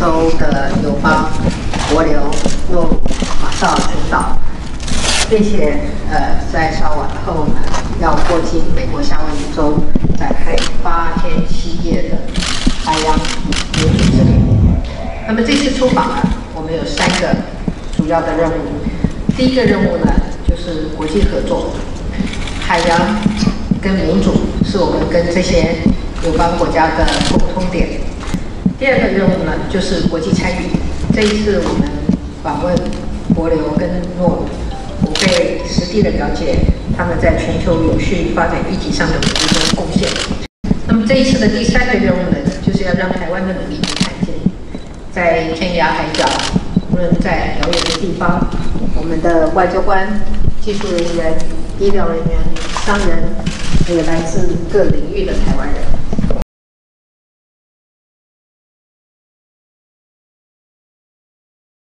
州的友邦国流又马上主导，并且呃在稍晚后呢要过境美国夏威夷州展开八天七夜的海洋游艇之旅。那么这次出访呢，我们有三个主要的任务。第一个任务呢就是国际合作，海洋跟民主是我们跟这些友邦国家的共通点。第二个任务呢，就是国际参与。这一次我们访问博流跟诺，我会实地的了解他们在全球有序发展议题上的努力跟贡献。那么这一次的第三个任务呢，就是要让台湾的努力被看见，在天涯海角，无论在遥远的地方，我们的外交官、技术人员、医疗人员、商人，还有来自各领域的台湾人。